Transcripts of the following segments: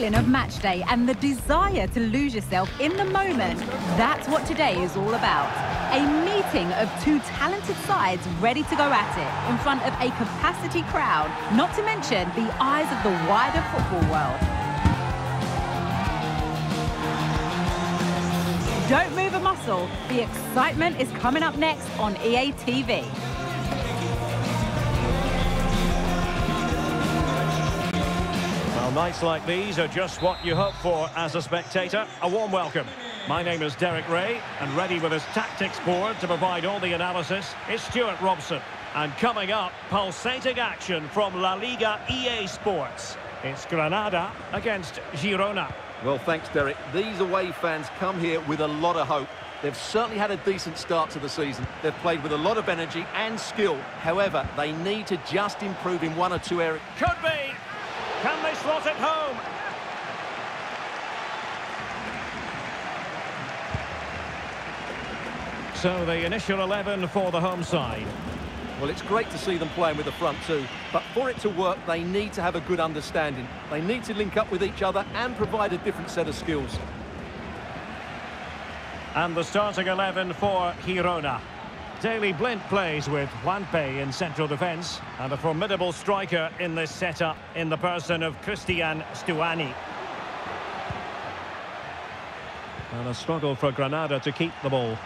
feeling of match day and the desire to lose yourself in the moment. That's what today is all about. A meeting of two talented sides ready to go at it in front of a capacity crowd, not to mention the eyes of the wider football world. Don't move a muscle. The excitement is coming up next on EA TV. Well, nights like these are just what you hope for as a spectator. A warm welcome. My name is Derek Ray, and ready with his tactics board to provide all the analysis is Stuart Robson. And coming up, pulsating action from La Liga EA Sports. It's Granada against Girona. Well, thanks, Derek. These away fans come here with a lot of hope. They've certainly had a decent start to the season. They've played with a lot of energy and skill. However, they need to just improve in one or two areas. Could be. Can they slot it home? So the initial 11 for the home side. Well, it's great to see them playing with the front two, but for it to work, they need to have a good understanding. They need to link up with each other and provide a different set of skills. And the starting 11 for Girona. Daley Blind plays with Juanpe in central defence and a formidable striker in this setup in the person of Christian Stuani. And a struggle for Granada to keep the ball.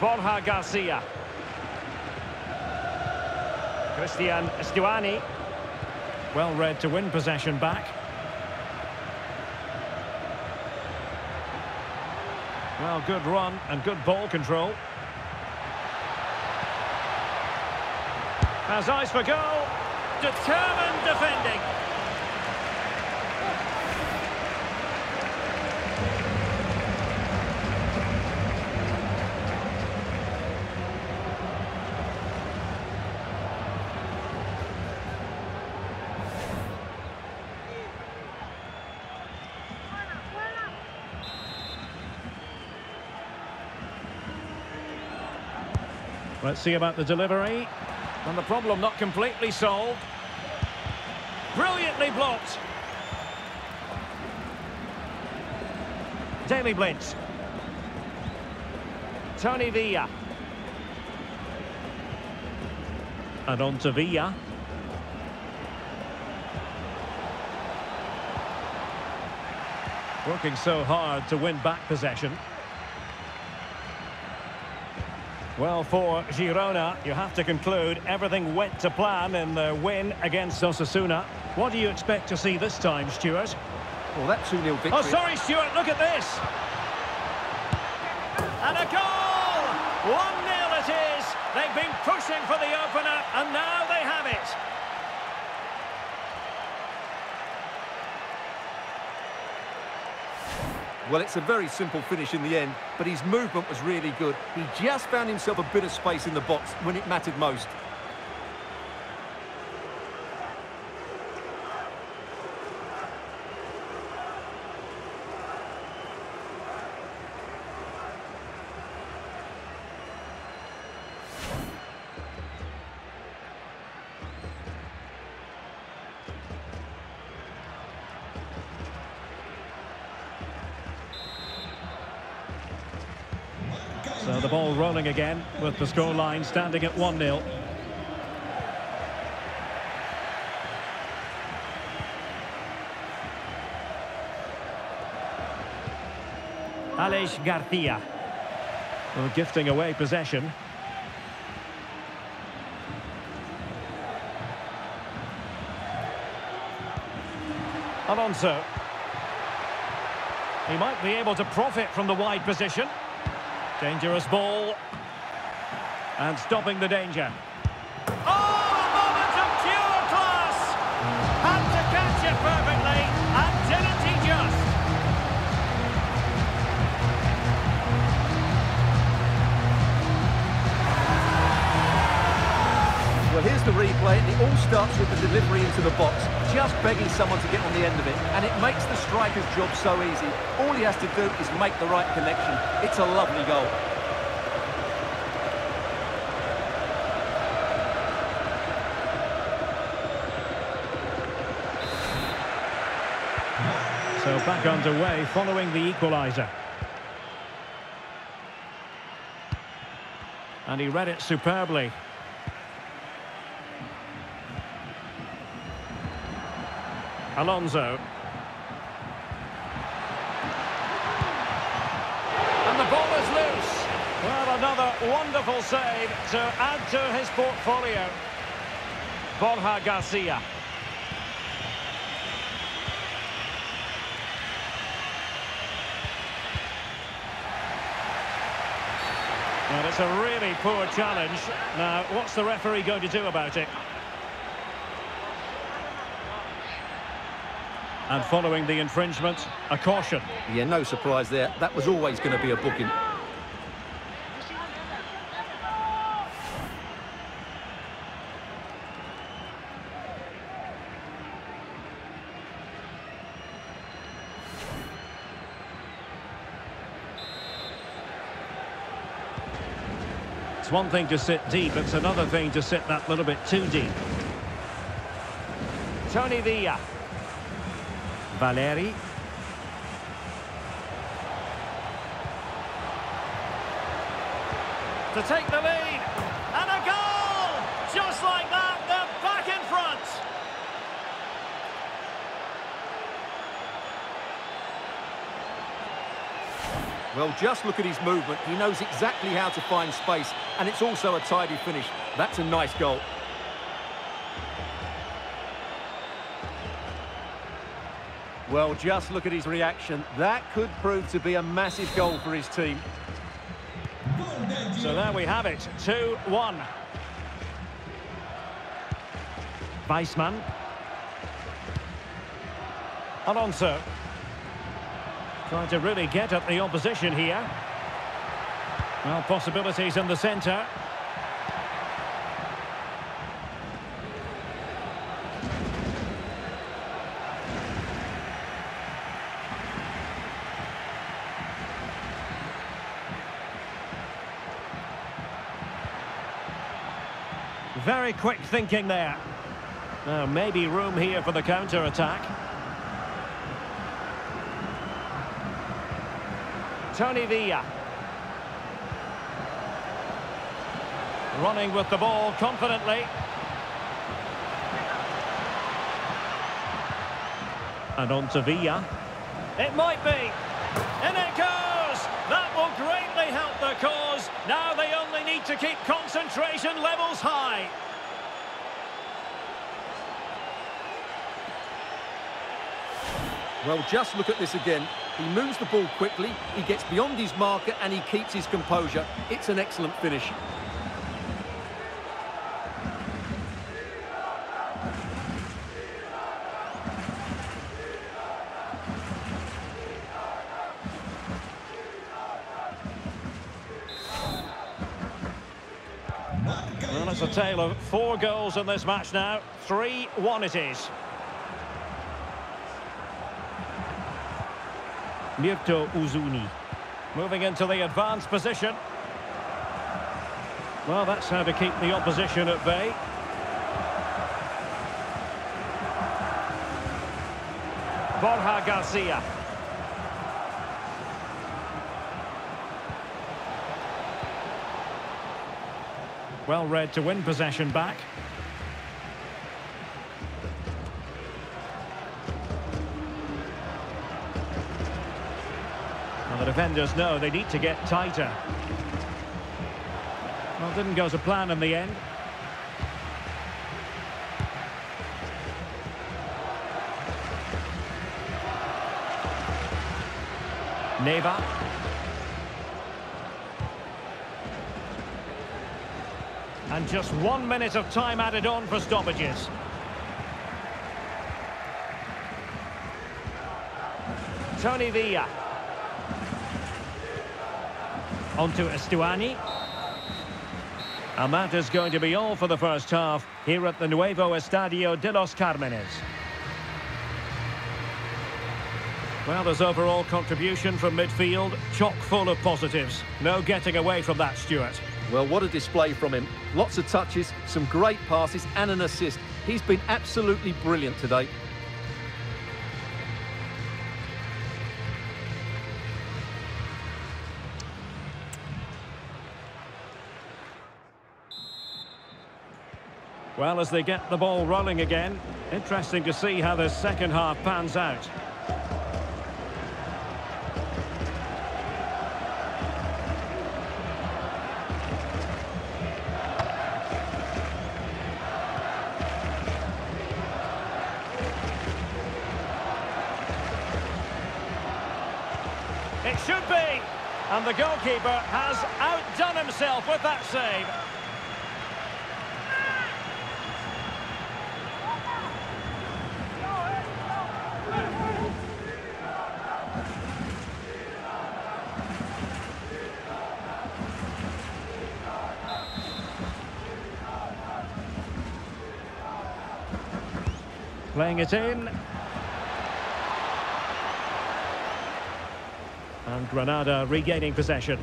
Borja Garcia. Christian Stuani. Well read to win possession back. Well, good run and good ball control. Has eyes for goal. Determined defending. Let's see about the delivery. And the problem not completely solved. Brilliantly blocked. Daley Blind. Toni Villa. And on to Villa. Working so hard to win back possession. Well, for Girona, you have to conclude everything went to plan in the win against Osasuna. What do you expect to see this time, Stuart? Well, that 2-0 victory... Oh, sorry, Stuart, look at this! And a goal! 1-0 it is! They've been pushing for the opener, and now they have it! Well, it's a very simple finish in the end, but his movement was really good. He just found himself a bit of space in the box when it mattered most. So the ball rolling again with the scoreline standing at 1-0. Aleix Garcia. Well, gifting away possession. Alonso. He might be able to profit from the wide position. Dangerous ball. And stopping the danger. Oh, a moment of pure class! Had to catch it perfectly, and didn't he just? Well, here's the replay, and it all starts with the delivery into the box, just begging someone to get on the end of it, and it makes the striker's job so easy. All he has to do is make the right connection. It's a lovely goal. So back underway following the equaliser. And he read it superbly. Alonso. And the ball is loose. Well, another wonderful save to add to his portfolio. Borja Garcia. And it's a really poor challenge. Now, what's the referee going to do about it? And following the infringement, a caution. Yeah, no surprise there. That was always going to be a booking. It's one thing to sit deep, it's another thing to sit that little bit too deep. Toni Villa. Valery. To take the lead. And a goal! Just like that, they're back in front. Well, just look at his movement. He knows exactly how to find space, and it's also a tidy finish. That's a nice goal. Well, just look at his reaction. That could prove to be a massive goal for his team. So there we have it, 2-1. Weissman. Alonso. Trying to really get at the opposition here. Well, possibilities in the centre. Very quick thinking there. Now, maybe room here for the counter-attack. Toni Villa. Running with the ball confidently. And on to Villa. It might be. And it goes! That will greatly help the cause. Now they only need to keep concentration levels high. Well, just look at this again. He moves the ball quickly, he gets beyond his marker, and he keeps his composure. It's an excellent finish. Well, it's a tale of four goals in this match now. 3-1 it is. Myrto Uzuni. Moving into the advanced position. Well, that's how to keep the opposition at bay. Borja Garcia. Well read to win possession back. Defenders know they need to get tighter. Well, didn't go to plan in the end. Neva. And just one minute of time added on for stoppages. Toni Villa. Onto Stuani. And that is going to be all for the first half here at the Nuevo Estadio de los Carmenes. Well, there's overall contribution from midfield, chock full of positives. No getting away from that, Stuart. Well, what a display from him. Lots of touches, some great passes and an assist. He's been absolutely brilliant today. Well, as they get the ball rolling again, interesting to see how the second half pans out. It should be. And the goalkeeper has outdone himself with that save. Playing it in. And Granada regaining possession.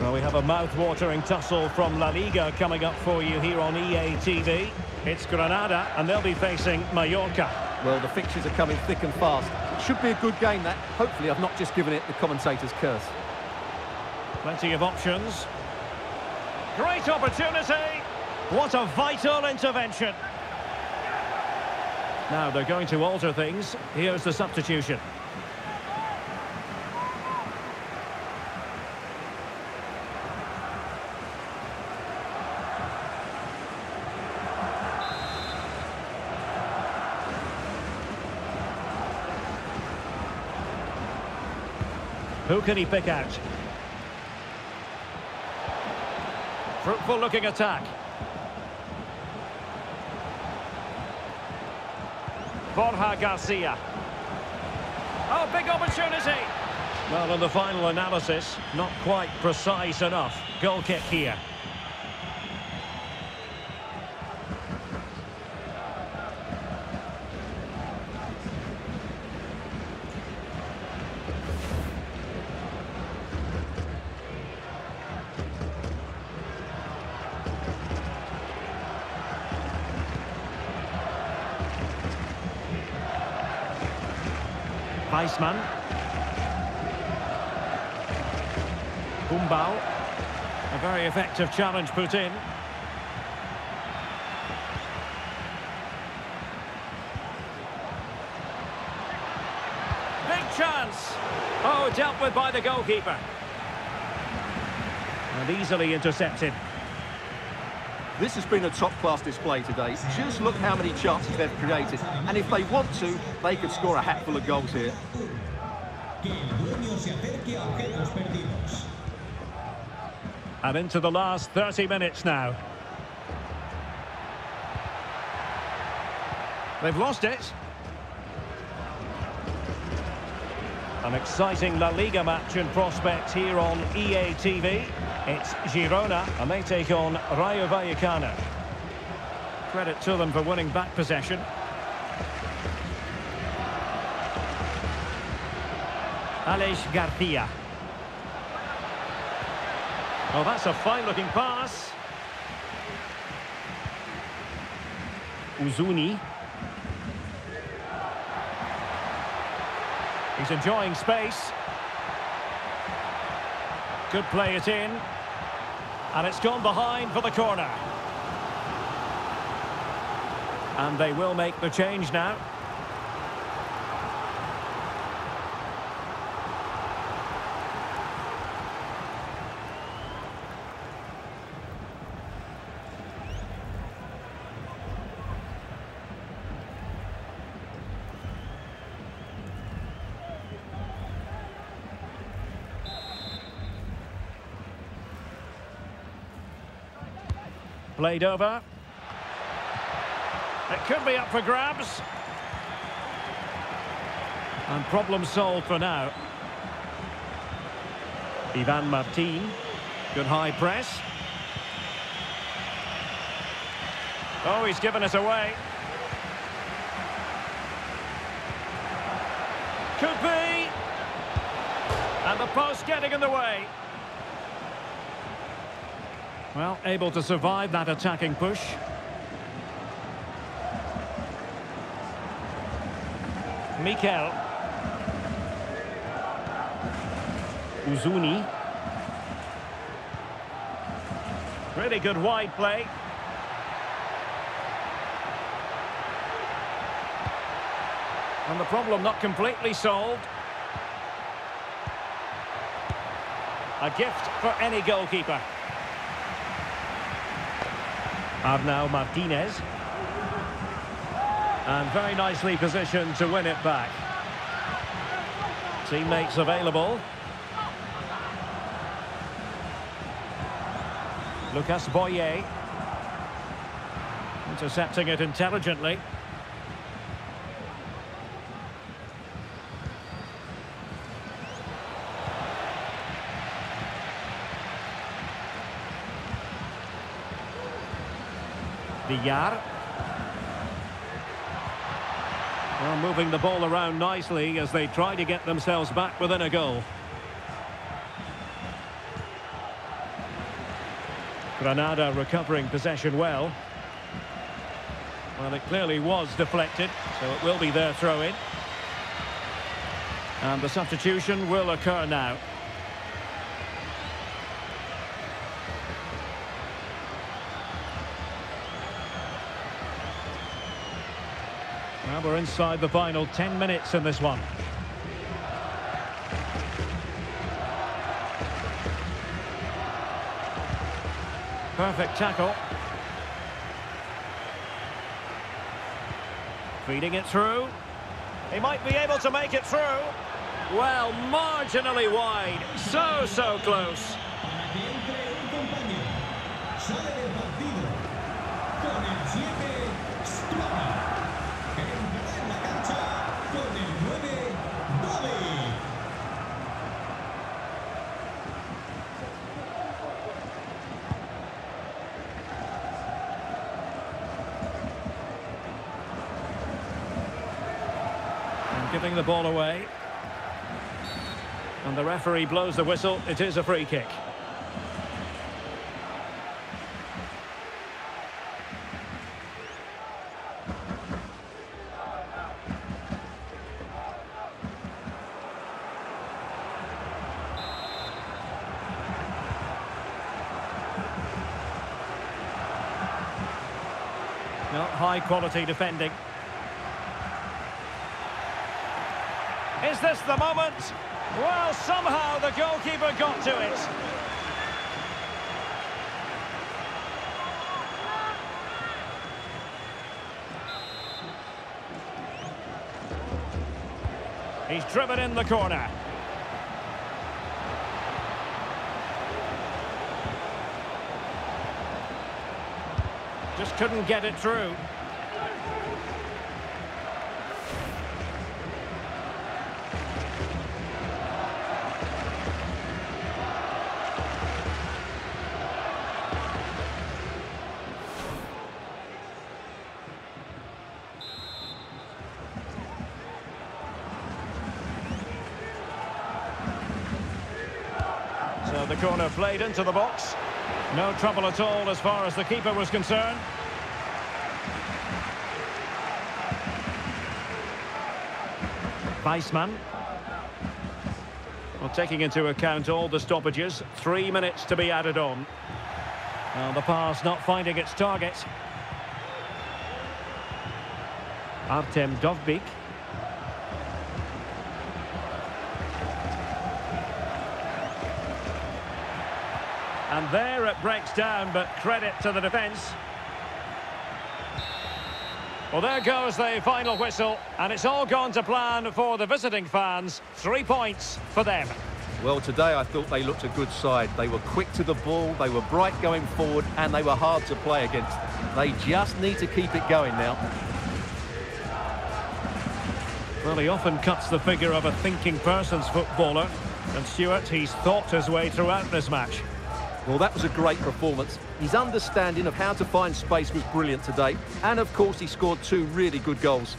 Well, we have a mouth-watering tussle from La Liga coming up for you here on EA TV. It's Granada, and they'll be facing Mallorca. Well, the fixtures are coming thick and fast. It should be a good game, that. Hopefully, I've not just given it the commentator's curse. Plenty of options. Great opportunity. What a vital intervention. Now they're going to alter things. Here's the substitution. Who can he pick out? Fruitful looking attack. Borja Garcia. Oh, big opportunity. Well, in the final analysis, not quite precise enough. Goal kick here. Weissman. Gumbau. A very effective challenge put in. Big chance. Oh, dealt with by the goalkeeper. And easily intercepted. This has been a top-class display today. Just look how many chances they've created. And if they want to, they could score a hatful of goals here. And into the last 30 minutes now. They've lost it. An exciting La Liga match in prospect here on EA TV. It's Girona, and they take on Rayo Vallecano. Credit to them for winning back possession. Aleix Garcia. Oh, that's a fine-looking pass. Uzuni. He's enjoying space. Good play it in. And it's gone behind for the corner. And they will make the change now. Played over. It could be up for grabs. And problem solved for now. Ivan Martin. Good high press. Oh, he's given us away. Could be. And the post getting in the way. Well, able to survive that attacking push. Mikel. Uzuni. Really good wide play. And the problem not completely solved. A gift for any goalkeeper. Arnau Martinez. And very nicely positioned to win it back. Teammates available. Lucas Boyé. Intercepting it intelligently. Villar. Well, moving the ball around nicely as they try to get themselves back within a goal. Granada recovering possession well. Well, it clearly was deflected, so it will be their throw-in. And the substitution will occur now. Well, we're inside the final 10 minutes in this one. Perfect tackle. Feeding it through. He might be able to make it through. Well, marginally wide. So, so close. Giving the ball away. And the referee blows the whistle. It is a free kick. Not high quality defending. Is this the moment? Well, somehow the goalkeeper got to it. He's driven in the corner. Just couldn't get it through. Played into the box. No trouble at all as far as the keeper was concerned. Weissman. Well, taking into account all the stoppages, three minutes to be added on. Well, the pass not finding its target. Artem Dovbyk. And there it breaks down, but credit to the defence. Well, there goes the final whistle, and it's all gone to plan for the visiting fans. Three points for them. Well, today I thought they looked a good side. They were quick to the ball, they were bright going forward, and they were hard to play against. They just need to keep it going now. Well, he often cuts the figure of a thinking person's footballer. And Stuart, he's thought his way throughout this match. Well, that was a great performance. His understanding of how to find space was brilliant today. And, of course, he scored two really good goals.